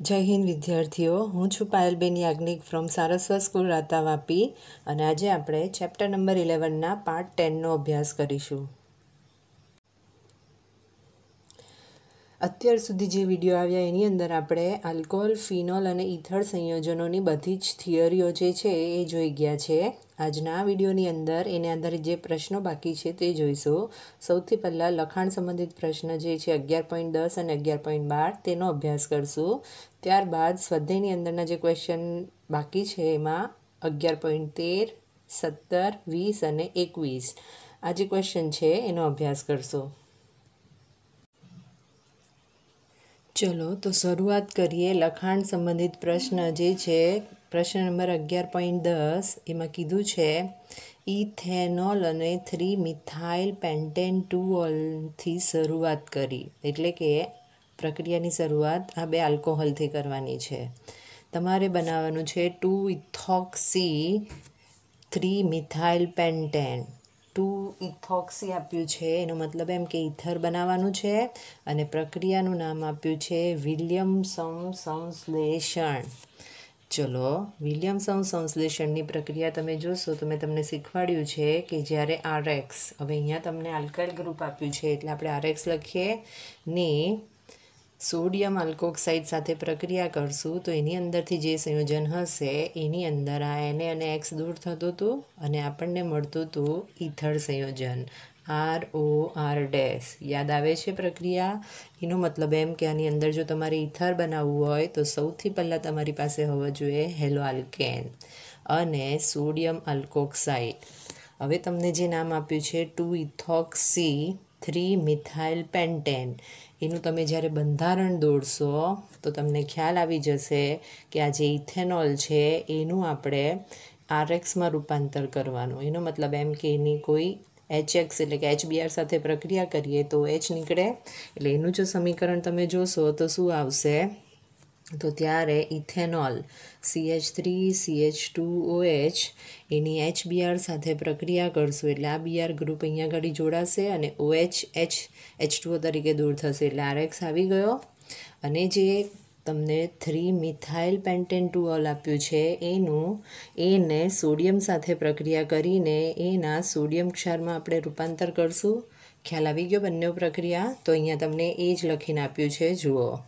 જય હિન્દ, વિદ્યાર્થીઓ. હું છું પાયલબેન યાજ્ઞિક ફ્રોમ સારસ્વત સ્કૂલ રાતા વાપી અને આજે આપણે ચેપ્ટર નંબર ઇલેવનના પાર્ટ ટેનનો અભ્યાસ કરીશું. અત્યાર સુધી જે વીડિયો આવ્યા, એની અંદર આપણે આલ્કોહોલ ફિનોલ અને ઇથર સંયોજનોની બધી જ થિયરીઓ જે છે, એ જોઈ ગયા છે. આજના વિડીયોની અંદર એને આધારિત જે પ્રશ્નો બાકી છે તે જોઈશું. સૌથી પહેલાં લખાણ સંબંધિત પ્રશ્ન જે છે અગિયાર પોઈન્ટ દસ અને અગિયાર પોઈન્ટ બાર તેનો અભ્યાસ કરશું. ત્યારબાદ સ્વાધ્યાયની અંદરના જે ક્વેશ્ચન બાકી છે એમાં અગિયાર પોઈન્ટ તેર, સત્તર, વીસ અને એકવીસ. આ જે ક્વેશ્ચન છે એનો અભ્યાસ કરશું. ચલો તો શરૂઆત કરીએ લખાણ સંબંધિત પ્રશ્ન જે છે પ્રશ્ન નંબર અગિયાર પોઈન્ટ દસ એમાં કીધું છે, ઇથેનોલ અને થ્રી મિથાઇલ પેન્ટેન ટુ ઓલથી શરૂઆત કરી. એટલે કે પ્રક્રિયાની શરૂઆત આ બે આલ્કોહોલથી કરવાની છે. તમારે બનાવવાનું છે two ethoxy three methyl pentane. Two ethoxy આપ્યું છે, એનો મતલબ એમ કે ઇથર બનાવવાનું છે અને પ્રક્રિયાનું નામ આપ્યું છે વિલિયમસમ સંશ્લેષણ ચલો વિલિયમસમ સંશ્લેષણની પ્રક્રિયા તમે જોશો તો મેં તમને શીખવાડ્યું છે કે જ્યારે આરએક્સ હવે અહીંયા તમને આલ્કાઇલ ગ્રુપ આપ્યું છે એટલે આપણે આરએક્સ લખીએ ને સોડિયમ આલ્કોક્સાઇડ સાથે પ્રક્રિયા કરશું તો એની અંદરથી જે સંયોજન હશે એની અંદર આ એને અને એક્સ દૂર થતું હતું અને આપણને મળતું હતું ઇથર સંયોજન. આર ઓ આર ડેસ યાદ આવે છે પ્રક્રિયા? એનો મતલબ એમ કે આની અંદર જો તમારે ઇથર બનાવવું હોય, તો સૌથી પહેલાં તમારી પાસે હોવા જોઈએ હેલો આલ્કેન અને સોડિયમ આલ્કોક્સાઇડ. હવે તમને જે નામ આપ્યું છે, two ethoxy three methyl pentane. એનું તમે જ્યારે બંધારણ દોડશો તો તમને ખ્યાલ આવી જશે કે આ જે ઇથેનોલ છે, એનું આપણે આરએક્સમાં રૂપાંતર કરવાનું. એનો મતલબ એમ કે એની કોઈ એચ એક્સ એટલે કે એચબીઆર સાથે પ્રક્રિયા કરીએ તો એચ નીકળે. એટલે એનું જો સમીકરણ તમે જોશો તો શું આવશે? તો ત્યારે ethanol CH three CH two OH એની એચ બીઆર સાથે પ્રક્રિયા કરશું. એટલે આ બીઆર ગ્રુપ અહીંયા ઘડી જોડાશે અને ઓએચ એચ એચ ટુઓ તરીકે દૂર થશે. એટલે આરએક્સ આવી ગયો. અને જે તમને three methyl pentane two ol આપ્યું છે. એનું, એને સોડિયમ સાથે પ્રક્રિયા કરીને એના સોડિયમ ક્ષારમાં આપણે રૂપાંતર કરશું. ખ્યાલ આવી ગયો બંને પ્રક્રિયા? તો અહીંયા તમને એ જ લખીને આપ્યું છે, જુઓ.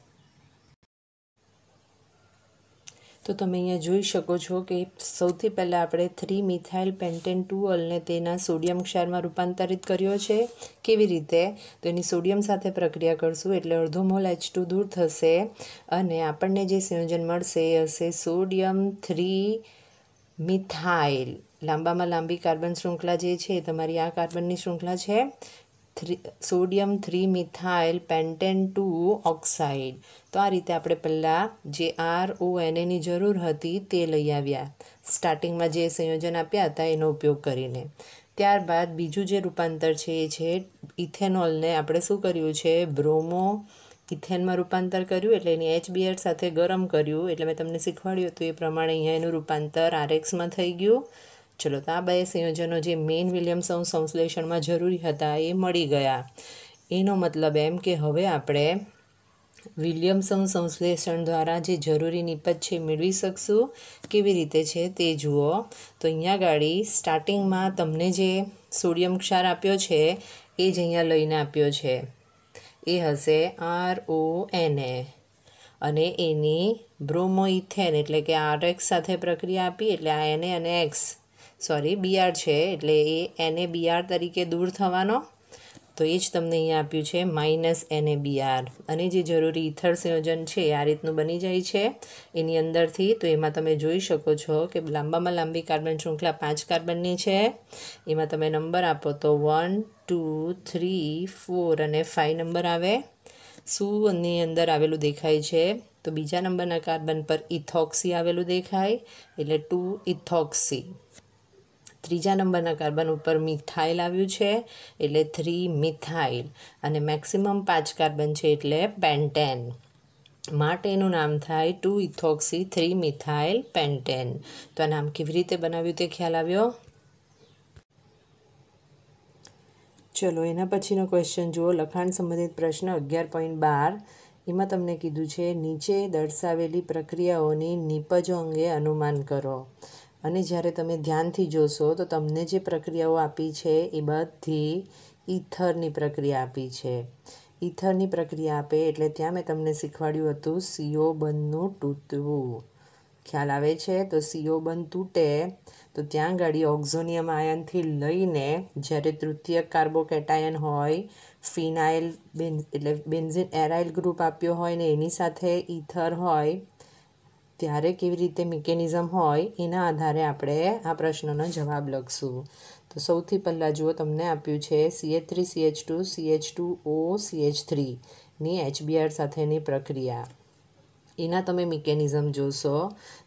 તો તમે અહીંયા જોઈ શકો છો કે સૌથી પહેલાં આપણે થ્રી મિથાઇલ પેન્ટેન ટુ અલને તેના સોડિયમ ક્ષારમાં રૂપાંતરિત કર્યો છે. કેવી રીતે? તો એની સોડિયમ સાથે પ્રક્રિયા કરશું એટલે અડધો મોલ એચ ટુ દૂર થશે અને આપણને જે સંયોજન મળશે એ હશે સોડિયમ થ્રી મિથાઇલ. લાંબામાં લાંબી કાર્બન શૃંખલા જે છે તમારી આ કાર્બનની શૃંખલા છે. Three, sodium three methyl pentane two oxide. તો આ રીતે આપણે પહેલાં જે આર ઓ એનએની જરૂર હતી તે લઈ આવ્યા. સ્ટાર્ટિંગમાં જે સંયોજન આપ્યા હતા એનો ઉપયોગ કરીને. ત્યારબાદ બીજું જે રૂપાંતર છે એ છે ઇથેનોલને આપણે શું કર્યું છે? બ્રોમો ઇથેનમાં રૂપાંતર કર્યું એટલે એની એચબીએર સાથે ગરમ કર્યું. એટલે મેં તમને શીખવાડ્યું હતું એ પ્રમાણે અહીંયા એનું રૂપાંતર આરએક્સમાં થઈ ગયું. ચલો તો આ બે સંયોજનો જે મેઇન વિલિયમસન સંશ્લેષણમાં જરૂરી હતા એ મળી ગયા. એનો મતલબ એમ કે હવે આપણે વિલિયમસન સંશ્લેષણ દ્વારા જે જરૂરી નિપજ છે મેળવી શકશું? કેવી રીતે છે તે જુઓ. તો અહીંયા ગાડી સ્ટાર્ટિંગમાં તમને જે સોડિયમ ક્ષાર આપ્યો છે એ જ અહીંયા લઈને આપ્યો છે. એ હશે આર ઓ એન એ અને એની બ્રોમોઇથેન એટલે કે આર એક્સ સાથે પ્રક્રિયા આપી એટલે આ એને અને એક્સ સોરી બીઆર છે, એટલે એ એને બીઆર તરીકે દૂર થવાનો. તો એ જ તમને અહીંયા આપ્યું છે, માઇનસ એને બીઆર અને જે જરૂરી ઇથર સંયોજન છે આ રીતનું બની જાય છે. એની અંદરથી તો એમાં તમે જોઈ શકો છો કે લાંબામાં લાંબી કાર્બન શૃંખલા પાંચ કાર્બનની છે. એમાં તમે નંબર આપો તો વન, ટુ, થ્રી, ફોર અને ફાઇવ નંબર આવે. શુંની અંદર આવેલું દેખાય છે. તો બીજા નંબરના કાર્બન પર ઇથોક્સી આવેલું દેખાય, એટલે ટુ ઇથોક્સી. ત્રીજા નંબરના કાર્બન ઉપર મિથાઇલ આવ્યું છે, એટલે થ્રી મિથાઇલ. અને મેક્સિમમ પાંચ કાર્બન છે એટલે પેન્ટેન. માટે એનું નામ થાય two ethoxy three methyl pentane. તો આ નામ કેવી રીતે બનાવ્યું તે ખ્યાલ આવ્યો? ચલો, એના પછીનો ક્વેશ્ચન જુઓ. લખાણ સંબંધિત પ્રશ્ન અગિયાર પોઈન્ટ બાર. એમાં તમને કીધું છે, નીચે દર્શાવેલી પ્રક્રિયાઓની નિપજો અંગે અનુમાન કરો. અને જ્યારે તમે ધ્યાનથી જોશો, તો તમને જે પ્રક્રિયાઓ આપી છે, એ બધી ઈથરની પ્રક્રિયા આપી છે. ઈથરની પ્રક્રિયા આપે એટલે ત્યાં મેં તમને શીખવાડ્યું હતું, સીઓ બંધનું તૂટવું ખ્યાલ આવે છે? તો સીઓ બંધ તૂટે, તો ત્યાં ગાડી ઓક્ઝોનિયમ આયનથી લઈને, જ્યારે તૃતીય કાર્બોકેટાયન હોય, ફિનાઇલ બેન, એટલે બેન્ઝિન એરાઇલ ગ્રુપ આપ્યો હોય ને, એની સાથે ઈથર હોય ત્યારે કેવી રીતે મિકેનિઝમ હોય એના આધારે આપણે આ પ્રશ્નનો જવાબ લખશું. તો સૌથી પહેલાં જુઓ, તમને આપ્યું છે CH three CH two CH two O CH થ્રીની HBr સાથેની પ્રક્રિયા. એના તમે મિકેનિઝમ જોશો.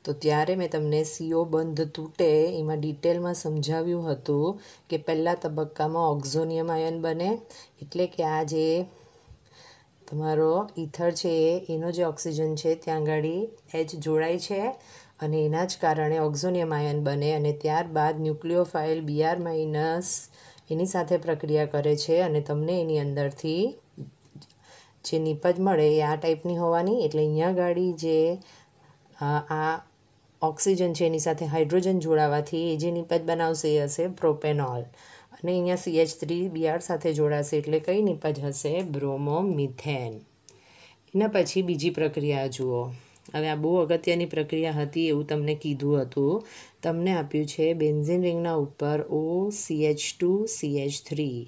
તો ત્યારે મેં તમને સીઓ બંધ તૂટે એમાં ડિટેલમાં સમજાવ્યું હતું કે પહેલાં તબક્કામાં ઓક્ઝોનિયમ આયન બને, એટલે કે આ જે તમારો ઈથર છે એનો જે ઓક્સિજન છે ત્યાં આગળ એચ જોડાય છે અને એના જ કારણે ઓક્ઝોનિયમ આયન બને અને ત્યારબાદ ન્યુક્લિયોફાઇલ બીઆર માઇનસ એની સાથે પ્રક્રિયા કરે છે અને તમને એની અંદરથી જે નીપજ મળે એ આ ટાઈપની હોવાની. એટલે અહીંયા ગાડી જે આ ઓક્સિજન છે એની સાથે હાઇડ્રોજન જોડાવાથી એ જે નીપજ બનાવશે એ હશે પ્રોપેનોલ. અને અહીંયા સીએચ થ્રી બીઆર સાથે જોડાશે એટલે કઈ નીપજ હશે બ્રોમોમિથેન. એના પછી બીજી પ્રક્રિયા જુઓ. હવે આ બહુ અગત્યની પ્રક્રિયા હતી એવું તમને કીધું હતું. તમને આપ્યું છે બેન્ઝિન રિંગના ઉપર O CH two CH three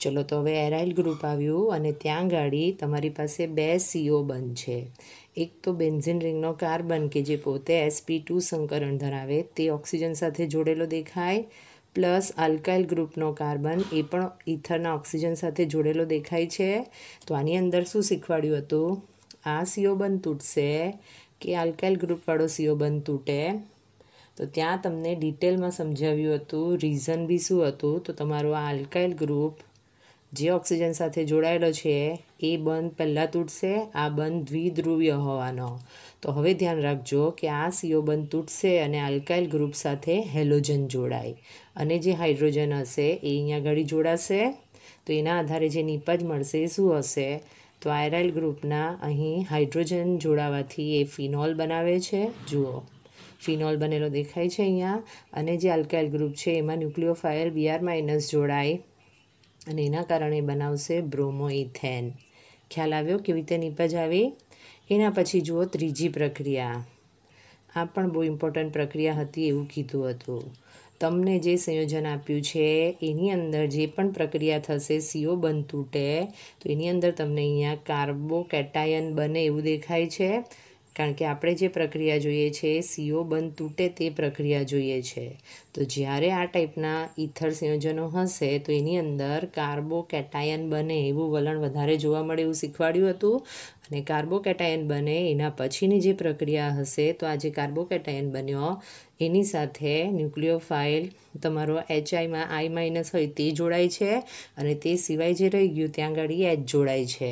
ચલો તો હવે એરાઇલ ગ્રુપ આવ્યું અને ત્યાં ગાડી તમારી પાસે બે સીઓ છે એક તો બેન્ઝિન રિંગનો કાર્બન કે જે પોતે એસપી ટુ સંકરણ ધરાવે તે ઓક્સિજન સાથે જોડેલો દેખાય. પ્લસ આલ્કાઇલ ગ્રુપનો કાર્બન એ પણ ઇથરના ઓક્સિજન સાથે જોડેલો દેખાય છે. તો આની અંદર શું શીખવાડ્યું હતું? આ સીઓ બંધ તૂટશે કે આલ્કાઇલ ગ્રુપવાળો સીઓ બંધ તૂટે? તો ત્યાં તમને ડિટેલમાં સમજાવ્યું હતું. રીઝન બી શું હતું? તો તમારો આ આલ્કાઇલ ગ્રુપ જે ઓક્સિજન સાથે જોડાયેલો છે, એ બંધ પહેલાં તૂટશે, આ બંધ દ્વિધ્રુવીય હોવાનો. તો હવે ધ્યાન રાખજો કે આ સીઓ બંધ તૂટશે અને આલ્કાઇલ ગ્રુપ સાથે હેલોજન જોડાય. અને જે હાઇડ્રોજન હશે એ અહીંયા આગળ જોડાશે. તો એના આધારે જે નીપજ મળશે એ શું હશે? તો આયરાઇલ ગ્રુપના અહીં હાઇડ્રોજન જોડાવાથી એ ફિનોલ બનાવે છે. જુઓ. ફિનોલ બનેલો દેખાય છે અહીંયા. અને જે આલ્કાઇલ ગ્રુપ છે એમાં ન્યુક્લિયોફાયલ બીઆર માઇનસ જોડાય. અને એના કારણે બનાવશે બ્રોમોઇથેન. ખ્યાલ આવ્યો કેવી રીતે નીપજ આવી? એના પછી જુઓ ત્રીજી પ્રક્રિયા. આ પણ બહુ ઇમ્પોર્ટન્ટ પ્રક્રિયા હતી એવું કીધું હતું. તમને જે સંયોજન આપ્યું છે, એની અંદર જે પણ પ્રક્રિયા થશે સીઓ બંધ તૂટે, તો એની અંદર તમને અહીંયા કાર્બો કેટાયન બને એવું દેખાય છે. કારણ કે આપણે જે પ્રક્રિયા જોઈએ છે સીઓ બંધ તૂટે તે પ્રક્રિયા જોઈએ છે. તો જ્યારે આ ટાઈપના ઇથર સંયોજનો હશે, તો એની અંદર કાર્બો કેટાયન બને એવું વલણ વધારે જોવા મળે એવું શીખવાડ્યું હતું. અને કાર્બોકેટાયન બને એના પછીની જે પ્રક્રિયા હશે, તો આ જે કાર્બોકેટાયન બન્યો, એની સાથે ન્યુક્લિયોફાઇલ તમારો એચઆઈમાં આઈ માઇનસ હોય તે જોડાય છે અને તે સિવાય જે રહી ગયું ત્યાં આગળ એચ જોડાય છે.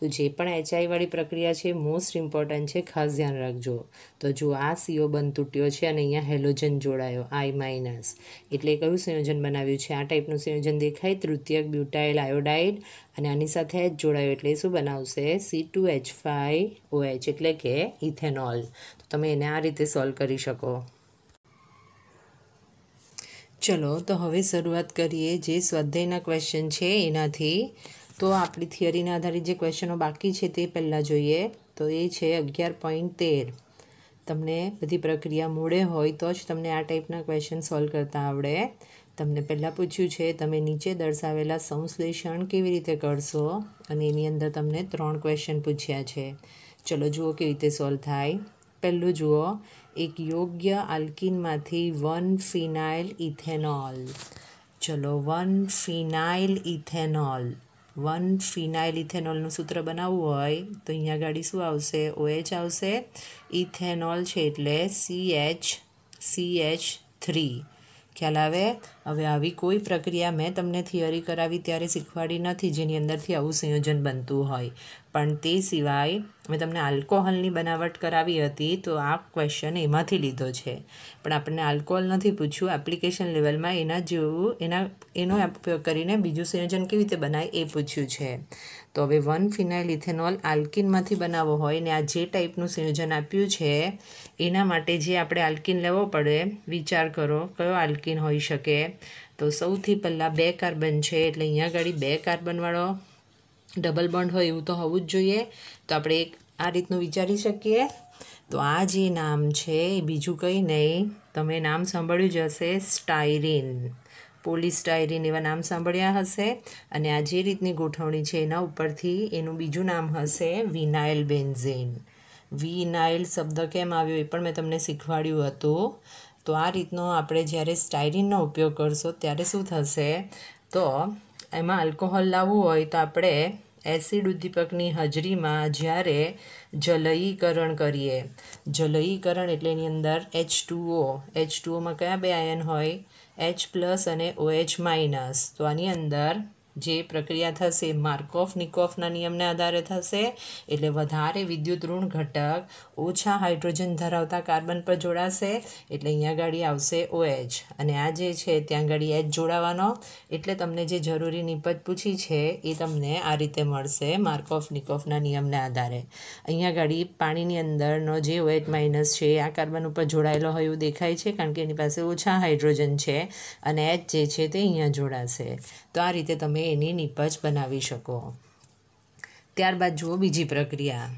તો જે પણ એચઆઈવાળી પ્રક્રિયા છે મોસ્ટ ઇમ્પોર્ટન્ટ છે, ખાસ ધ્યાન રાખજો. તો જો આ સીઓ બંધ તૂટ્યો છે અને અહીંયા હેલોજન જોડાયો આઈ માઇનસ એટલે કયું સંયોજન બનાવ્યું છે? આ ટાઈપનું સંયોજન દેખાય તૃતીયક બ્યુટાઇલ આયોડાઇડ અને આની સાથે એચ જોડાયો એટલે શું બનાવશે? C two H five O H એટલે કે ઇથેનોલ. તો તમે એને આ રીતે સોલ્વ કરી શકો. ચલો, તો હવે શરૂઆત કરીએ જે સ્વાધ્યાયના ક્વેશ્ચન છે એનાથી. તો આપણી થિયરીના આધારિત જે ક્વેશ્ચનો બાકી છે તે પહેલાં જોઈએ. તો એ છે અગિયાર પોઈન્ટ તેર. તમને બધી પ્રક્રિયા મોડે હોય તો જ તમને આ ટાઈપના ક્વેશ્ચન સોલ્વ કરતા આવડે. તમને પહેલાં પૂછ્યું છે, તમે નીચે દર્શાવેલા સંશ્લેષણ કેવી રીતે કરશો? અને એની અંદર તમને ત્રણ ક્વેશ્ચન પૂછ્યા છે. ચલો જુઓ કેવી રીતે સોલ્વ થાય. પહેલું જુઓ, એક યોગ્ય આલ્કિનમાંથી વન ફિનાઇલ ઇથેનોલ ચલો one phenyl ethanol one phenyl ઇથેનોલનું સૂત્ર બનાવવું હોય, તો અહીંયા ગાડી શું આવશે? ઓએચ આવશે. ઇથેનોલ છે એટલે C H C H three ખ્યાલ આવે? હવે આવી કોઈ પ્રક્રિયા મેં તમને થિયરી કરાવી ત્યારે શીખવાડી નથી, જેની અંદરથી આવું સંયોજન બનતું હોય. પણ તે સિવાય મેં તમને આલ્કોહોલની બનાવટ કરાવી હતી, તો આ ક્વેશ્ચન એમાંથી લીધો છે. પણ આપણને આલ્કોહોલ નથી પૂછ્યું એપ્લિકેશન લેવલમાં એના જેવું, એના, એનો ઉપયોગ કરીને બીજું સંયોજન કેવી રીતે બનાય એ પૂછ્યું છે. તો હવે વન ફિનાઇલ ઇથેનોલ આલ્કિનમાંથી બનાવવો હોય ને આ જે ટાઈપનું સંયોજન આપ્યું છે, એના માટે જે આપણે આલ્કિન લેવો પડે, વિચાર કરો કયો આલ્કિન હોઈ શકે. તો સૌથી પહેલાં બે કાર્બન છે, એટલે અહીંયા આગળ બે કાર્બનવાળો ડબલ બોન્ડ હોય એવું તો હોવું જ જોઈએ. તો આપણે એક આ રીતનું વિચારી શકીએ. તો આ જે નામ છે, એ બીજું કંઈ નહીં. તમે નામ સાંભળ્યું જ હશે સ્ટાયરીન પોલિસ્ટાયરીન એવા નામ સાંભળ્યા હશે અને આ જે રીતની ગોઠવણી છે એના ઉપરથી એનું બીજું નામ હશે વિનાઇલ બેન્ઝેન વિનાઇલ શબ્દ કેમ આવ્યો એ પણ મેં તમને શીખવાડ્યું હતું. તો આ રીતનો આપણે જ્યારે સ્ટાયરીનનો ઉપયોગ કરશો ત્યારે શું થશે? તો એમાં આલ્કોહોલ લાવવું હોય તો આપણે એસિડ ઉદ્દીપકની હાજરીમાં જ્યારે જલયીકરણ કરીએ. જલયીકરણ એટલે એની અંદર એચ ટુઓ એચ ટુઓમાં કયા બે આયન હોય? એચ પ્લસ અને ઓએચ માઇનસ તો આની અંદર જે પ્રક્રિયા થશે માર્કોફ નિકોફના નિયમને આધારે થશે, એટલે વધારે વિદ્યુત ઋણ ઘટક ઓછા હાઇડ્રોજન ધરાવતા કાર્બન પર જોડાશે, એટલે અહીંયા ગાડી આવશે ઓએચ. અને આ જે છે, ત્યાં ગાડી એચ જોડાવાનો. એટલે તમને જે જરૂરી નિપજ પૂછી છે, એ તમને આ રીતે મળશે માર્કોફ નિકોફના નિયમને આધારે. અહીંયા ગાડી પાણીની અંદરનો જે ઓએચ માઇનસ છે, આ કાર્બન ઉપર જોડાયેલો હોય એવું દેખાય છે, કારણ કે એની પાસે ઓછા હાઇડ્રોજન છે. અને એચ જે છે, તે અહીંયા જોડાશે. તો આ રીતે તમે એની નિપજ બનાવી શકો. ત્યારબાદ જુઓ બીજી પ્રક્રિયા.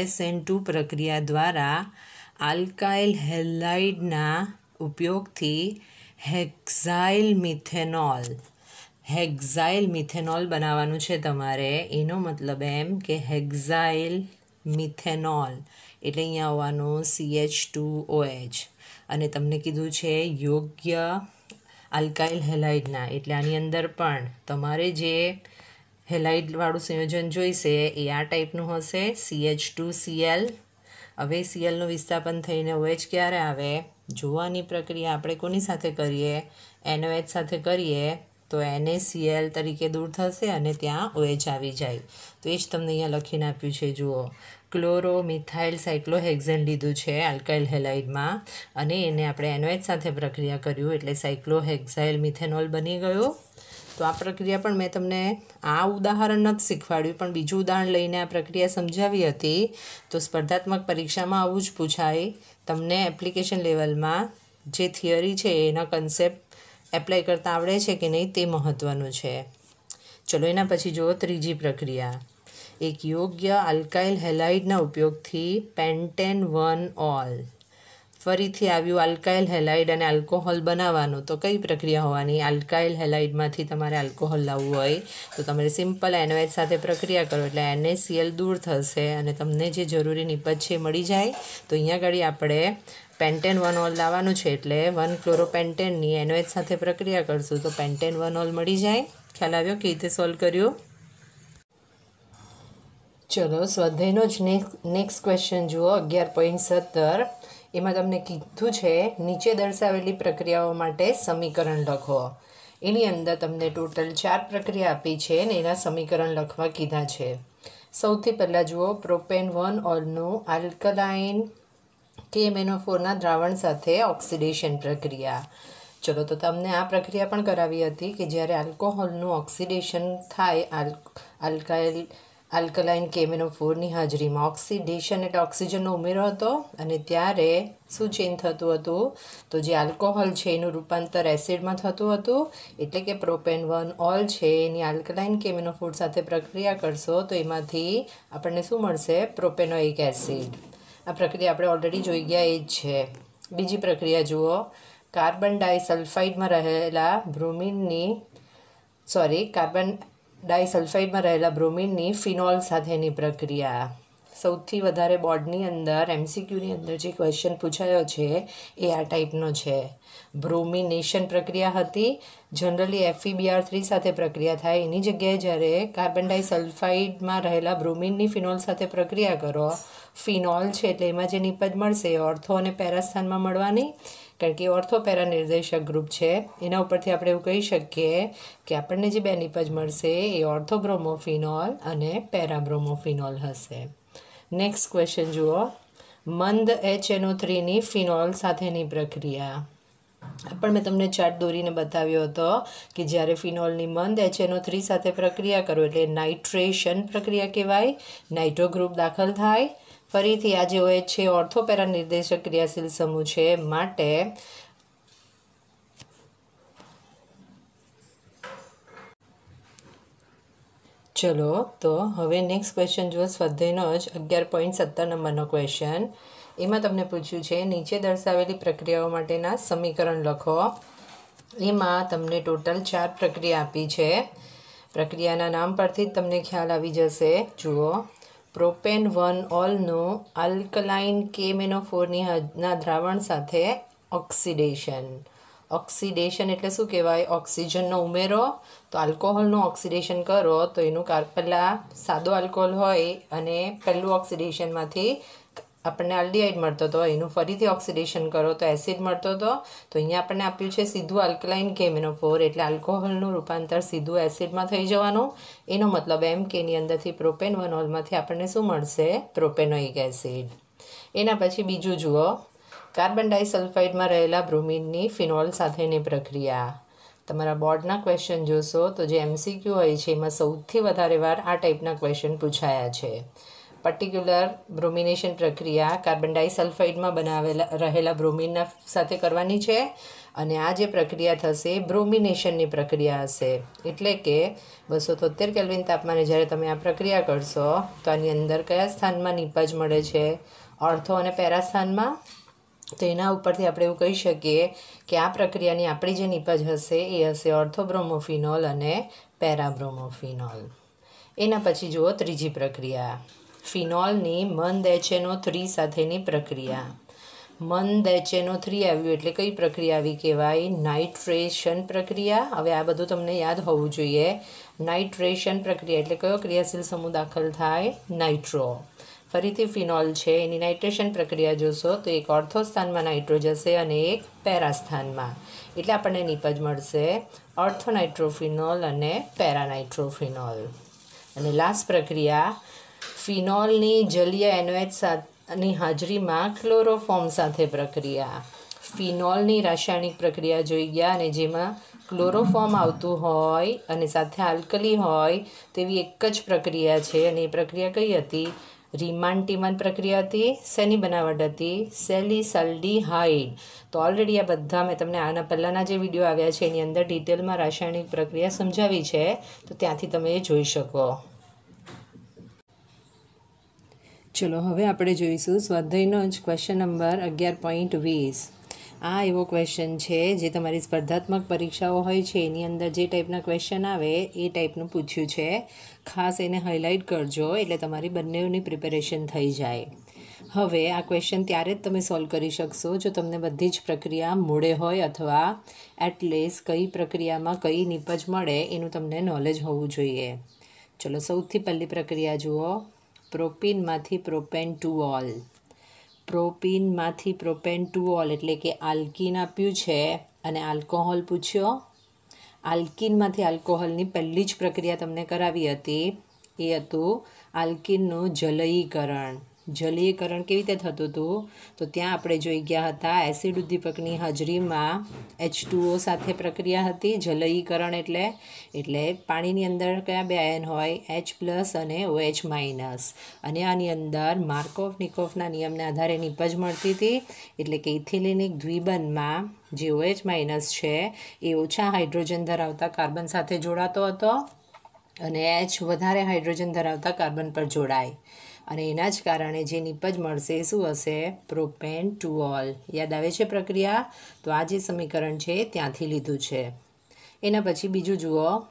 એસ એન ટુ પ્રક્રિયા દ્વારા આલ્કાઇલ હેલાઇડના ઉપયોગથી હેક્ઝાઇલ મિથેનોલ હેક્ઝાઇલ મિથેનોલ બનાવવાનું છે તમારે. એનો મતલબ એમ કે હેક્ઝાઇલ મિથેનોલ એટલે અહીંયા આવવાનું સીએચ ટુ ઓએચ અને તમને કીધું છે યોગ્ય આલ્કાઇલ હેલાઇડના, એટલે આની અંદર પણ તમારે જે હેલાઇડવાળું સંયોજન જોઈશે એ આ ટાઈપનું હશે સીએચ ટુ સીએલ હવે સીએલનું વિસ્થાપન થઈને ઓએચ ક્યારે આવે? જોવાની પ્રક્રિયા આપણે કોની સાથે કરીએ? એનઓએચ સાથે કરીએ? તો એને સીએલ તરીકે દૂર થશે અને ત્યાં ઓએચ આવી જાય. તો એ જ તમને અહીંયા લખીને આપ્યું છે, જુઓ. ક્લોરો મિથાઇલ સાયક્લોહેક્ઝેન લીધું છે આલ્કાઇલ હેલાઇડમાં અને એને આપણે એનોએચ સાથે પ્રક્રિયા કર્યું એટલે સાયક્લોહેક્ઝાઇલ મિથેનોલ બની ગયો. તો આ પ્રક્રિયા પણ મેં તમને આ ઉદાહરણ નથી શીખવાડ્યું, પણ બીજું ઉદાહરણ લઈને આ પ્રક્રિયા સમજાવી હતી. તો સ્પર્ધાત્મક પરીક્ષામાં આવું જ પૂછાય. તમને એપ્લિકેશન લેવલમાં જે થિયરી છે, એના કન્સેપ્ટ એપ્લાય કરતાં આવડે છે કે નહીં તે મહત્ત્વનું છે. ચલો એના પછી જુઓ ત્રીજી પ્રક્રિયા. એક યોગ્ય આલ્કાઇલ હેલાઇડના ઉપયોગથી પેન્ટેન વન ઓલ. ફરીથી આવ્યું આલ્કાઇલ હેલાઇડ અને આલ્કોહોલ બનાવવાનું. તો કઈ પ્રક્રિયા હોવાની? આલ્કાઇલ હેલાઇડમાંથી તમારે આલ્કોહોલ લાવવું હોય તો તમારે સિમ્પલ એનઓએચ સાથે પ્રક્રિયા કરો. એટલે એનએસીએલ દૂર થશે અને તમને જે જરૂરી નિપજ છે મળી જાય. તો અહીંયા આગળ આપણે પેન્ટેન વન ઓલ લાવવાનું છે એટલે વન ક્લોરોપેન્ટેનની એનઓએચ સાથે પ્રક્રિયા કરશું. તો પેન્ટેન વન ઓલ મળી જાય. ખ્યાલ આવ્યો કે રીતે સોલ્વ કર્યું? ચલો, સ્વાધ્યાયનો જ નેક્સ્ટ ક્વેશ્ચન જુઓ, અગિયાર પોઈન્ટ સત્તર. એમાં તમને કીધું છે, નીચે દર્શાવેલી પ્રક્રિયાઓ માટે સમીકરણ લખો. એની અંદર તમને ટોટલ ચાર પ્રક્રિયા આપી છે ને એના સમીકરણ લખવા કીધા છે. સૌથી પહેલાં જુઓ, પ્રોપેન વન ઓલનું આલ્કલાઇન કે મેનોફોરના દ્રાવણ સાથે ઓક્સિડેશન પ્રક્રિયા. ચલો તો તમને આ પ્રક્રિયા પણ કરાવી હતી કે જ્યારે આલ્કોહોલનું ઓક્સિડેશન થાય આલ્કાઇલ, આલ્કલાઇન કેમેનો ફોરની હાજરીમાં ઓક્સિડેશન એટલે ઓક્સિજનનો ઉમેરો હતો અને ત્યારે શું ચેન્જ થતું હતું? તો જે આલ્કોહોલ છે એનું રૂપાંતર એસિડમાં થતું હતું, એટલે કે પ્રોપેન વન ઓલ છે એની આલ્કલાઇન કેમેનો ફૂડ સાથે પ્રક્રિયા કરશો તો એમાંથી આપણને શું મળશે? Propanoic acid. આ પ્રક્રિયા આપણે ઓલરેડી જોઈ ગયા, એ જ છે. બીજી પ્રક્રિયા જુઓ. કાર્બન ડાયસલ્ફાઇડમાં રહેલા બ્રોમિનની સોરી કાર્બન ડાયસલ્ફાઇડમાં રહેલા બ્રોમિનની ફિનોલ સાથેની પ્રક્રિયા. સૌથી વધારે બોર્ડની અંદર એમસીક્યુની અંદર જે ક્વેશ્ચન પૂછાયો છે, એ આ ટાઈપનો છે. બ્રોમિનેશન પ્રક્રિયા હતી. જનરલી એફઈબીઆર થ્રી સાથે પ્રક્રિયા થાય. એની જગ્યાએ જ્યારે કાર્બન ડાયસલ્ફાઇડમાં રહેલા બ્રોમિનની ફિનોલ સાથે પ્રક્રિયા કરો ફિનોલ છે એટલે એમાં જે નિપજ મળશે એ ઓર્થો અને પેરાસ્થાનમાં મળવાની, કારણ કે ઓર્થો પેરા નિર્દેશક ગ્રુપ છે. એના ઉપરથી આપણે એવું કહી શકીએ કે આપણને જે બે નિપજ મળશે, એ ઓર્થોબ્રોમોફિનોલ અને પેરાબ્રોમોફિનોલ હશે. નેક્સ્ટ ક્વેશ્ચન જુઓ. મંદ એચ એનો થ્રીની ફિનોલ સાથેની પ્રક્રિયા. પણ મેં તમને ચાર્ટ દોરીને બતાવ્યો હતો કે જ્યારે ફિનોલની મંદ એચએનઓ થ્રી સાથે પ્રક્રિયા કરો એટલે નાઇટ્રેશન પ્રક્રિયા કહેવાય નાઇટ્રો ગ્રુપ દાખલ થાય. ફરીથી આ જે છે ઓર્થોપેરા નિર્દેશક ક્રિયાશીલ સમૂહ છે માટે ચલો, તો હવે નેક્સ્ટ ક્વેશ્ચન જુઓ, સ્વાધ્યાયનો જ અગિયાર પોઈન્ટ સત્તર નંબરનો ક્વેશ્ચન એમાં તમને પૂછ્યું છે, નીચે દર્શાવેલી પ્રક્રિયાઓ માટેના સમીકરણ લખો. એમાં તમને ટોટલ ચાર પ્રક્રિયા આપી છે. પ્રક્રિયાના નામ પરથી જ તમને ખ્યાલ આવી જશે. જુઓ. પ્રોપેન વન ઓલનું આલ્કલાઇન કેમેનોફોરની ના દ્રાવણ સાથે ઓક્સિડેશન. ઓક્સિડેશન એટલે શું કહેવાય? ઓક્સિજનનો ઉમેરો. તો આલ્કોહોલનું ઓક્સિડેશન કરો, તો એનું કાર, પહેલાં સાદો આલ્કોહોલ હોય અને પહેલું ઓક્સિડેશનમાંથી આપણને આલ્ડીહાઇડ મળતો હતો. એનું ફરીથી ઓક્સિડેશન કરો, તો એસિડ મળતો હતો. તો અહીંયા આપણને આપ્યું છે સીધું આલ્કલાઇન કેમિનોફોર, એટલે આલ્કોહોલનું રૂપાંતર સીધું એસિડમાં થઈ જવાનું. એનો મતલબ એમ કે એની અંદરથી પ્રોપેન વનોલમાંથી આપણને શું મળશે? Propanoic acid. એના પછી બીજું જુઓ. કાર્બન ડાયસલ્ફાઇડમાં રહેલા બ્રોમિનની ફિનોલ સાથેની પ્રક્રિયા. તમારા બોર્ડના ક્વેશ્ચન જોશો તો જે એમસીક્યુ હોય છે, એમાં સૌથી વધારે વાર આ ટાઈપના ક્વેશ્ચન પૂછાયા છે. પર્ટિક્યુલર બ્રોમિનેશન પ્રક્રિયા કાર્બન ડાયસલ્ફાઇડમાં બનાવેલા, રહેલા બ્રોમિનના સાથે કરવાની છે અને આ જે પ્રક્રિયા થશે બ્રોમિનેશનની પ્રક્રિયા હશે. એટલે કે બસો તોતેર કેલ્વિન તાપમાને જ્યારે તમે આ પ્રક્રિયા કરશો, તો આની અંદર કયા સ્થાનમાં નિપજ મળે છે? ઓર્થો અને પેરા સ્થાનમાં? તો એના ઉપરથી આપણે એવું કહી શકીએ કે આ પ્રક્રિયાની આપણી જે નિપજ હશે, એ હશે ઓર્થોબ્રોમોફિનોલ અને પેરાબ્રોમોફિનોલ. એના પછી જુઓ ત્રીજી પ્રક્રિયા. ફિનોલની મંદ એચએનઓ થ્રી સાથેની પ્રક્રિયા. મંદ એચએનઓ થ્રી આવ્યું એટલે કઈ પ્રક્રિયા આવી કહેવાય? નાઇટ્રેશન પ્રક્રિયા. હવે આ બધું તમને યાદ હોવું જોઈએ. નાઇટ્રેશન પ્રક્રિયા એટલે કયો ક્રિયાશીલ સમૂહ દાખલ થાય? નાઇટ્રો. ફરીથી ફિનોલ છે. એની નાઇટ્રેશન પ્રક્રિયા જોશો તો એક ઓર્થો સ્થાનમાં નાઇટ્રો જશે અને એક પેરા સ્થાનમાં એટલે આપણને નીપજ મળશે ઓર્થોનાઇટ્રોફિનોલ અને પેરાનાઇટ્રોફિનોલ. અને લાસ્ટ પ્રક્રિયા, ફિનોલની જલીય એનઓએચની હાજરીમાં ક્લોરોફોર્મ સાથે પ્રક્રિયા. ફિનોલની રાસાયણિક પ્રક્રિયા જોઈ ગયા અને જેમાં ક્લોરોફોર્મ આવતું હોય અને સાથે આલ્કલી હોય તેવી એક જ પ્રક્રિયા છે. અને એ પ્રક્રિયા કઈ હતી? રિમાન્ટીમન પ્રક્રિયા હતી, શેની બનાવટ હતી? સેલિસલ્ડીહાઇડ. તો ઓલરેડી આ બધા મેં તમને આના પહેલાંના જે વીડિયો આવ્યા છે, એની અંદર ડિટેલમાં રાસાયણિક પ્રક્રિયા સમજાવી છે, તો ત્યાંથી તમે એ જોઈ શકો. ચલો, હવે આપણે જોઈશું સ્વાધ્યાયનો જ ક્વેશ્ચન નંબર અગિયાર પોઈન્ટ વીસ. આ એવો ક્વેશ્ચન છે જે તમારી સ્પર્ધાત્મક પરીક્ષાઓ હોય છે, એની અંદર જે ટાઈપના ક્વેશ્ચન આવે, એ ટાઈપનું પૂછ્યું છે. ખાસ એને હાઇલાઇટ કરજો, એટલે તમારી બંનેઓની પ્રિપેરેશન થઈ જાય. હવે આ ક્વેશ્ચન ત્યારે જ તમે સોલ્વ કરી શકશો, જો તમને બધી જ પ્રક્રિયા મોડે હોય અથવા એટલીસ્ટ કઈ પ્રક્રિયામાં કઈ નિપજ મળે, એનું તમને નોલેજ હોવું જોઈએ. ચલો સૌથી પહેલી પ્રક્રિયા જુઓ. પ્રોપીનમાંથી પ્રોપેન ટુ ઓલ પ્રોપીનમાંથી પ્રોપેન ટુ ઓલ એટલે કે આલ્કીન આપ્યું છે અને આલ્કોહોલ પૂછ્યો. આલ્કીનમાંથી આલ્કોહોલની પહેલી જ પ્રક્રિયા તમને કરાવી હતી. એ હતું આલ્કીનનું જલયીકરણ. જલીયકરણ કેવી રીતે થતું હતું? તો ત્યાં આપણે જોઈ ગયા હતા, એસિડ ઉદ્દીપકની હાજરીમાં એચ સાથે પ્રક્રિયા હતી જલયીકરણ એટલે એટલે પાણીની અંદર કયા બે આયન હોય? એચ પ્લસ અને ઓ એચ માઇનસ અને આની અંદર માર્કોફ નિકોફના નિયમના આધારે નિપજ મળતી હતી, એટલે કે ઇથિલિનિક દ્વિબંધમાં જે ઓ એચ માઇનસ છે, એ ઓછા હાઇડ્રોજન ધરાવતા કાર્બન સાથે જોડાતો હતો અને એચ વધારે હાઇડ્રોજન ધરાવતા કાર્બન પર જોડાય. અને એના જ કારણે જે નિપજ મળશે એ શું હશે? પ્રોપેન ટુ ઓલ યાદ આવે છે પ્રક્રિયા? તો આ જે સમીકરણ છે ત્યાંથી લીધું છે. એના પછી બીજું જુઓ.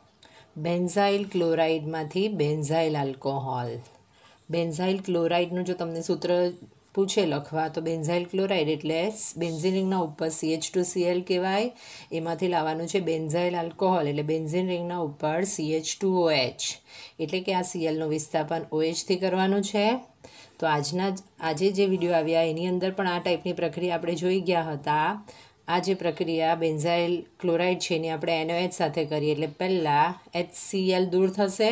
બેન્ઝાઇલ ક્લોરાઇડમાંથી બેન્ઝાઇલ આલ્કોહોલ. બેન્ઝાઇલ ક્લોરાઇડનું જો તમને સૂત્ર પૂછે લખવા. તો બેન્ઝાઇલ ક્લોરાઇડ એટલે બેન્ઝિન રિંગના ઉપર સીએચ ટુ સીએલ કહેવાય. એમાંથી લાવવાનું છે બેન્ઝાઇલ આલ્કોહોલ એટલે બેન્ઝિન રિંગના ઉપર સીએચ ટુ ઓ એચ એટલે કે આ સીએલનું વિસ્થાપન ઓએચથી કરવાનું છે. તો આજના આજે જે વીડિયો આવ્યા, એની અંદર પણ આ ટાઈપની પ્રક્રિયા આપણે જોઈ ગયા હતા. આ જે પ્રક્રિયા બેન્ઝાઇલ ક્લોરાઇડ છે, એની આપણે એનઓએચ સાથે કરીએ. એટલે પહેલાં એચ સીએલ દૂર થશે.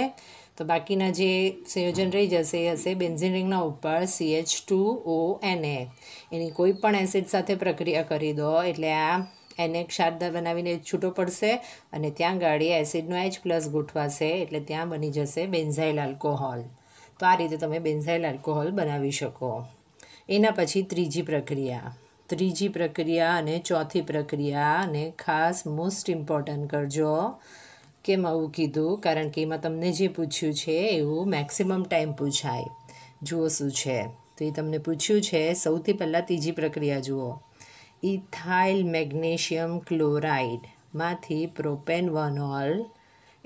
તો બાકીના જે સંયોજન રહી જશે એ હશે બેન્ઝિન રિંગના ઉપર CH two O N A એની કોઈ પણ એસિડ સાથે પ્રક્રિયા કરી દો એટલે આ એને ક્ષારદાર બનાવીને છૂટો પડશે અને ત્યાં ગાડી એસિડનો એચ પ્લસ ગોઠવાશે એટલે ત્યાં બની જશે બેન્ઝાઇલ આલ્કોહોલ. તો આ રીતે તમે બેન્ઝાઇલ આલ્કોહોલ બનાવી શકો. એના પછી ત્રીજી પ્રક્રિયા. ત્રીજી પ્રક્રિયા અને ચોથી પ્રક્રિયા અને ખાસ મોસ્ટ ઇમ્પોર્ટન્ટ કરજો. કેમ આવું કીધું? કારણ કે એમાં તમને જે પૂછ્યું છે, એવું મેક્સિમમ ટાઈમ પૂછાય. જુઓ શું છે. તો એ તમને પૂછ્યું છે, સૌથી પહેલાં ત્રીજી પ્રક્રિયા જુઓ. ઇથાઇલ મેગ્નેશિયમ ક્લોરાઇડમાંથી પ્રોપેન વનોલ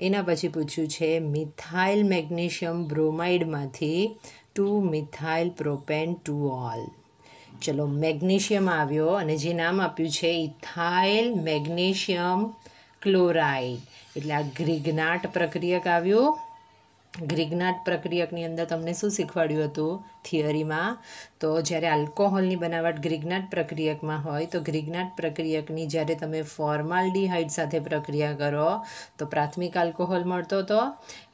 એના પછી પૂછ્યું છે, methyl magnesium બ્રોમાઇડમાંથી two methyl propane two ol. ચલો, મેગ્નેશિયમ આવ્યો અને જે નામ આપ્યું છે, ઇથાઇલ મેગ્નેશિયમ ક્લોરાઇડ. એટલે આ ગ્રીગનાટ પ્રક્રિયક આવ્યું. ગ્રિગ્નાટ પ્રક્રિયકની અંદર તમને શું શીખવાડ્યું હતું થિયરીમાં? તો જ્યારે આલ્કોહોલની બનાવટ ગ્રિગ્નાટ પ્રક્રિયકમાં હોય, તો ગ્રિગ્નાટ પ્રક્રિયકની જ્યારે તમે ફોર્માલ્ડીહાઇડ સાથે પ્રક્રિયા કરો, તો પ્રાથમિક આલ્કોહોલ મળતો હતો.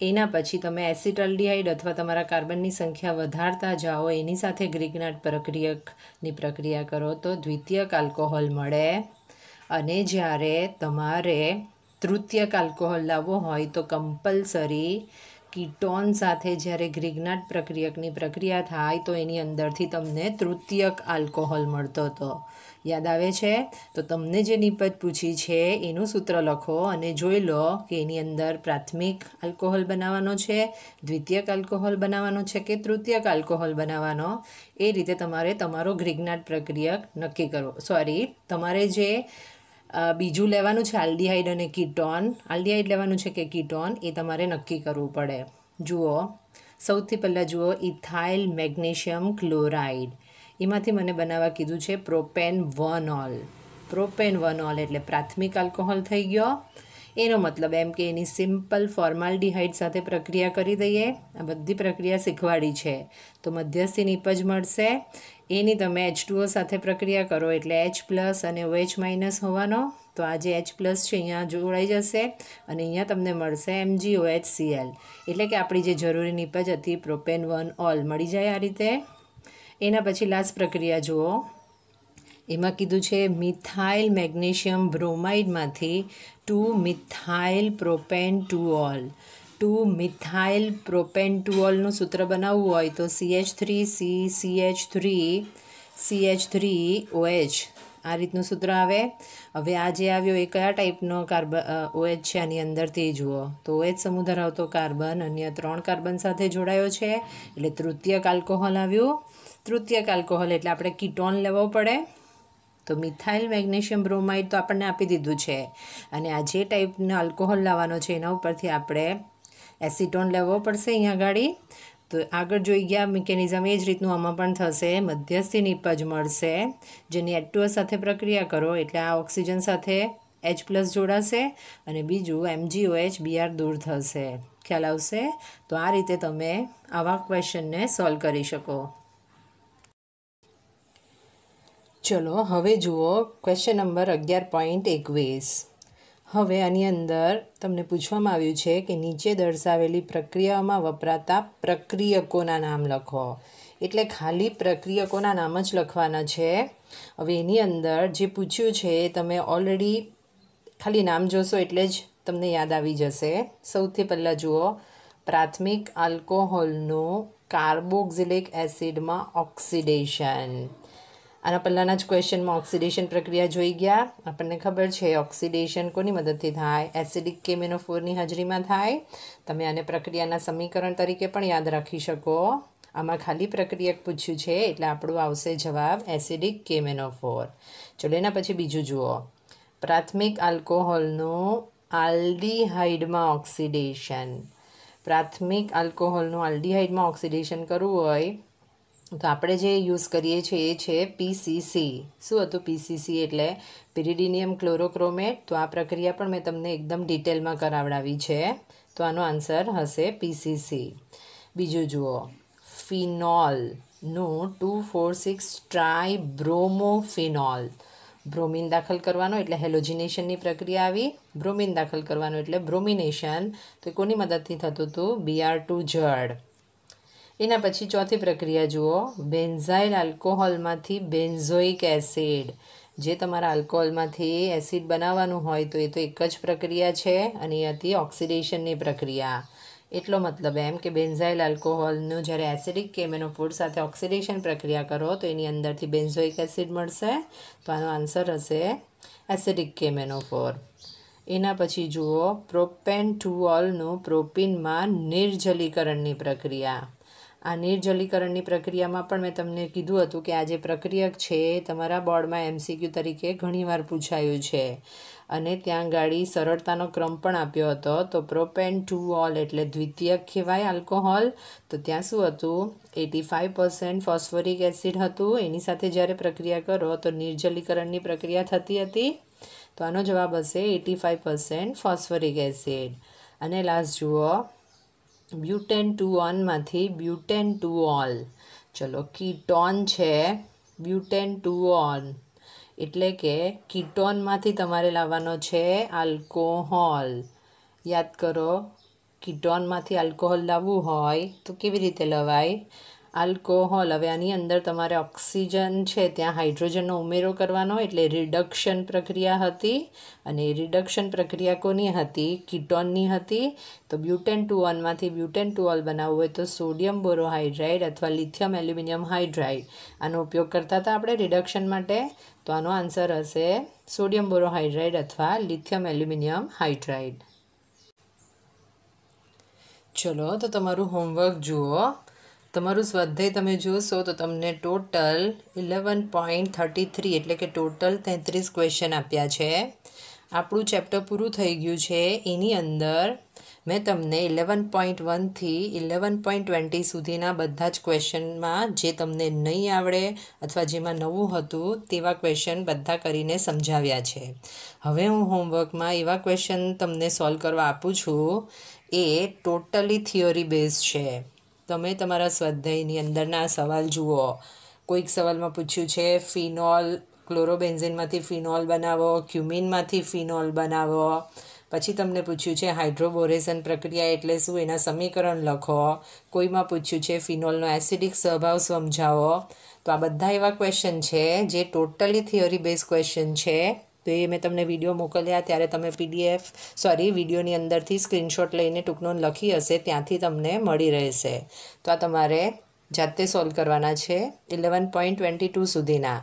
એના પછી તમે એસિટલડીહાઇડ અથવા તમારા કાર્બનની સંખ્યા વધારતા જાઓ, એની સાથે ગ્રિગ્નાટ પ્રક્રિયકની પ્રક્રિયા કરો, તો દ્વિતીયક આલ્કોહોલ મળે. અને જ્યારે તમારે તૃતીયક આલ્કોહોલ લાવવો હોય તો કમ્પલસરી કીટોન સાથે જ્યારે ગ્રિગ્નાટ પ્રક્રિયકની પ્રક્રિયા થાય તો એની અંદરથી તમને તૃતીયક આલ્કોહોલ મળતો હતો. યાદ આવે છે? તો તમને જે નિપજ પૂછી છે, એનું સૂત્ર લખો અને જોઈ લો કે એની અંદર પ્રાથમિક આલ્કોહોલ બનાવવાનો છે, દ્વિતીયક આલ્કોહોલ બનાવવાનો છે કે તૃતીયક આલ્કોહોલ બનાવવાનો? એ રીતે તમારે તમારો ગ્રિગ્નાટ પ્રક્રિયક નક્કી કરવો સોરી તમારે જે બીજું લેવાનું છે આલ્ડીહાઇડ અને કીટોન. આલ્ડીહાઇડ લેવાનું છે કે કીટોન એ તમારે નક્કી કરવું પડે. જુઓ, સૌથી પહેલાં જુઓ, ઇથાઇલ મેગ્નેશિયમ ક્લોરાઇડ. એમાંથી મને બનાવવા કીધું છે પ્રોપેન વનોલ. પ્રોપેન વનોલ એટલે પ્રાથમિક આલ્કોહોલ થઈ ગયો. એનો મતલબ એમ કે એની સિમ્પલ ફોર્માલ્ડીહાઇડ સાથે પ્રક્રિયા કરી દઈએ. આ બધી પ્રક્રિયા શીખવાડી છે. તો મધ્યસ્થી નીપજ મળશે. એની તમે એચ ટુઓ સાથે પ્રક્રિયા કરો એટલે એચ પ્લસ અને ઓએચ માઇનસ હોવાનો. તો આ જે એચ પ્લસ છે, અહીંયા જોડાઈ જશે અને અહીંયા તમને મળશે એમજી ઓએચ સીએલ એટલે કે આપણી જે જરૂરી નીપજ હતી પ્રોપેન વન ઓલ. મળી જાય આ રીતે. એના પછી લાસ્ટ પ્રક્રિયા જુઓ. એમાં કીધું છે methyl magnesium બ્રોમાઇડમાંથી two methyl propane two ol two methyl propane ટુઓલનું સૂત્ર બનાવવું હોય તો C H three C C H three C H three OH આ રીતનું સૂત્ર આવે. હવે આ જે આવ્યો એ કયા ટાઈપનો કાર્બન ઓએચ છે આની અંદરથી જુઓ. તો ઓએચ સમૂહ ધરાવતો કાર્બન અન્ય ત્રણ કાર્બન સાથે જોડાયો છે. એટલે તૃતીયક આલ્કોહોલ આવ્યું. તૃતીયક આલ્કોહોલ એટલે આપણે કીટોન લેવો પડે. તો મિથાઇલ મેગ્નેશિયમ બ્રોમાઇડ તો આપણને આપી દીધું છે. અને આ જે ટાઈપનો આલ્કોહોલ લાવવાનો છે એના ઉપરથી આપણે એસિટોન લેવો પડશે અહીંયા ગાડી. તો આગળ જોઈ ગયા, મિકેનિઝમ એ જ રીતનું આમાં પણ થશે. મધ્યસ્થી નિપજ મળશે. જેની એટુઅસ સાથે પ્રક્રિયા કરો, એટલે આ ઓક્સિજન સાથે એચ પ્લસ જોડાશે અને બીજું એમજીઓએચ બીઆર દૂર થશે. ખ્યાલ આવશે? તો આ રીતે તમે આવા ક્વેશ્ચનને સોલ્વ કરી શકો. ચલો, હવે જુઓ, ક્વેશ્ચન નંબર અગિયાર પોઈન્ટ એકવીસ. હવે આની અંદર તમને પૂછવામાં આવ્યું છે કે નીચે દર્શાવેલી પ્રક્રિયામાં વપરાતા પ્રક્રિયકોના નામ લખો. એટલે ખાલી પ્રક્રિયકોના નામ જ લખવાના છે. હવે એની અંદર જે પૂછ્યું છે તમે ઓલરેડી ખાલી નામ જોશો એટલે જ તમને યાદ આવી જશે. સૌથી પહેલાં જુઓ, પ્રાથમિક આલ્કોહોલનું કાર્બોક્સિલિક એસિડમાં ઓક્સિડેશન. આના પહેલાંના જ ક્વેશ્ચનમાં ઓક્સિડેશન પ્રક્રિયા જોઈ ગયા. આપણને ખબર છે, ઓક્સિડેશન કોની મદદથી થાય? એસિડિક કેમેનોફોરની હાજરીમાં થાય? તમે આને પ્રક્રિયાના સમીકરણ તરીકે પણ યાદ રાખી શકો. આમાં ખાલી પ્રક્રિયક પૂછ્યું છે, એટલે આપણું આવશે જવાબ એસિડિક કેમેનોફોર ચલો, એના પછી બીજું જુઓ. પ્રાથમિક આલ્કોહોલનું આલ્ડીહાઇડમાં ઓક્સિડેશન. પ્રાથમિક આલ્કોહોલનું આલ્ડીહાઇડમાં ઓક્સિડેશન કરવું હોય તો આપણે જે યુઝ કરીએ છીએ એ છે પીસીસી શું હતું પીસીસી એટલે? પિરિડિનિયમ ક્લોરોક્રોમેટ તો આ પ્રક્રિયા પણ મેં તમને એકદમ ડિટેલમાં કરાવડાવી છે. તો આનો આન્સર હશે પીસીસી બીજું જુઓ. ફિનોલનું two four six tri bromophenol bromine દાખલ કરવાનો એટલે હેલોજિનેશનની પ્રક્રિયા આવી. બ્રોમિન દાખલ કરવાનો એટલે બ્રોમિનેશન. તો કોની મદદથી થતું હતું? બીઆર ટુ જડ. એના પછી ચોથી પ્રક્રિયા જુઓ. બેન્ઝાઇલ આલ્કોહોલમાંથી બેન્ઝોઇક એસિડ. જે તમારા આલ્કોહોલમાંથી એસિડ બનાવવાનું હોય તો એ તો એક જ પ્રક્રિયા છે અને એ હતી ઓક્સિડેશનની પ્રક્રિયા. એટલો મતલબ એમ કે બેન્ઝાઇલ આલ્કોહોલનું જ્યારે એસિડિક કેમેનો ફૂડ સાથે ઓક્સિડેશન પ્રક્રિયા કરો તો એની અંદરથી બેન્ઝોઇક એસિડ મળશે. તો આનો આન્સર હશે એસિડિક કેમેનો ફોર એના પછી જુઓ, પ્રોપેન ટુઓલનું પ્રોપીનમાં નિર્જલીકરણની પ્રક્રિયા. આ નિર્જલીકરણની પ્રક્રિયામાં પણ મેં તમને કીધું હતું કે આ જે પ્રક્રિયક છે તમારા બોર્ડમાં એમસીક્યુ તરીકે ઘણીવાર પૂછાયું છે. અને ત્યાં ગાડી સરળતાનો ક્રમ પણ આપ્યો હતો. તો પ્રોપેન ટુ ઓલ એટલે દ્વિતીયક કહેવાય આલ્કોહોલ. તો ત્યાં શું હતું? Eighty five percent phosphoric acid હતું. એની સાથે જ્યારે પ્રક્રિયા કરો તો નિર્જલીકરણની પ્રક્રિયા થતી હતી. તો આનો જવાબ હશે eighty five percent phosphoric acid. અને લાસ્ટ જુઓ. બ્યુટેન ટુ ઓનમાંથી બ્યુટેન ટુ ઓલ. ચલો, કીટોન છે, બ્યુટેન ટુ ઓન એટલે કે કીટોનમાંથી તમારે લાવવાનો છે આલ્કોહોલ. યાદ કરો કીટોનમાંથી આલ્કોહોલ લાવવું હોય તો કેવી રીતે લવાય? આલ્કોહોલ. હવે આની અંદર તમારે ઓક્સિજન છે, ત્યાં હાઇડ્રોજનનો ઉમેરો કરવાનો, એટલે રિડક્શન પ્રક્રિયા હતી. અને રિડક્શન પ્રક્રિયા કોની હતી? કીટોનની હતી. તો બ્યુટેન ટુ વનમાંથી બ્યુટેન ટુ ઓલ બનાવવું હોય તો સોડિયમ બોરોહાઇડ્રાઇડ અથવા લિથિયમ એલ્યુમિનિયમ હાઇડ્રાઇડ. આનો ઉપયોગ કરતા હતા આપણે રિડક્શન માટે. તો આનો આન્સર હશે સોડિયમ બોરોહાઇડ્રાઇડ અથવા લિથિયમ એલ્યુમિનિયમ હાઇડ્રાઇડ. ચલો, તો તમારું હોમવર્ક જુઓ. તમારું સ્વાધ્યાય તમે જોશો તો તમને total eleven point thirty three એટલે કે ટોટલ તેત્રીસ ક્વેશ્ચન આપ્યા છે. આપણું ચેપ્ટર પૂરું થઈ ગયું છે. એની અંદર મેં તમને ઇલેવન પોઈન્ટ વનથી ઇલેવન પોઈન્ટ ટ્વેન્ટી સુધીના બધા જ ક્વેશ્ચનમાં જે તમને નહીં આવડે અથવા જેમાં નવું હતું તેવા ક્વેશ્ચન બધા કરીને સમજાવ્યા છે. હવે હું હોમવર્કમાં એવા ક્વેશ્ચન તમને સોલ્વ કરવા આપું છું. એ ટોટલી થિયોરી બેઝ છે. તમે તમારા સ્વાધ્યાયની અંદરના સવાલ જુઓ. કોઈક સવાલમાં પૂછ્યું છે, ફિનોલ, ક્લોરોબેન્ઝિનમાંથી ફિનોલ બનાવો, ક્યુમિનમાંથી ફિનોલ બનાવો. પછી તમને પૂછ્યું છે, હાઇડ્રોબોરેશન પ્રક્રિયા એટલે શું? એના સમીકરણ લખો. કોઈમાં પૂછ્યું છે, ફિનોલનો એસિડિક સ્વભાવ સમજાવો. તો આ બધા એવા ક્વેશ્ચન છે, જે ટોટલી થિયરી બેઝ ક્વેશ્ચન છે. તો એ મેં તમને વીડિયો મોકલ્યા, ત્યારે તમે પીડીએફ સોરી વિડીયોની અંદરથી સ્ક્રીનશોટ લઈને ટૂંકનો લખી હશે, ત્યાંથી તમને મળી રહેશે. તો આ તમારે જાતે સોલ્વ કરવાના છે ઇલેવન પોઈન્ટ ટ્વેન્ટી ટુ સુધીના.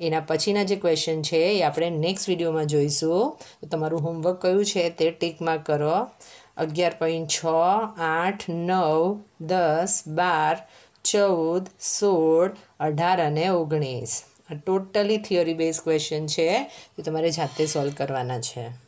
એના પછીના જે ક્વેશ્ચન છે એ આપણે નેક્સ્ટ વિડીયોમાં જોઈશું. તો તમારું હોમવર્ક કયું છે તે ટીકમાં કરો. અગિયાર પોઈન્ટ છ, આઠ, નવ, દસ, બાર, ચૌદ, સોળ, અઢાર અને ઓગણીસ. આ ટોટલી થિયરી બેઝ ક્વેશ્ચન છે એ તમારે જાતે સોલ્વ કરવાના છે.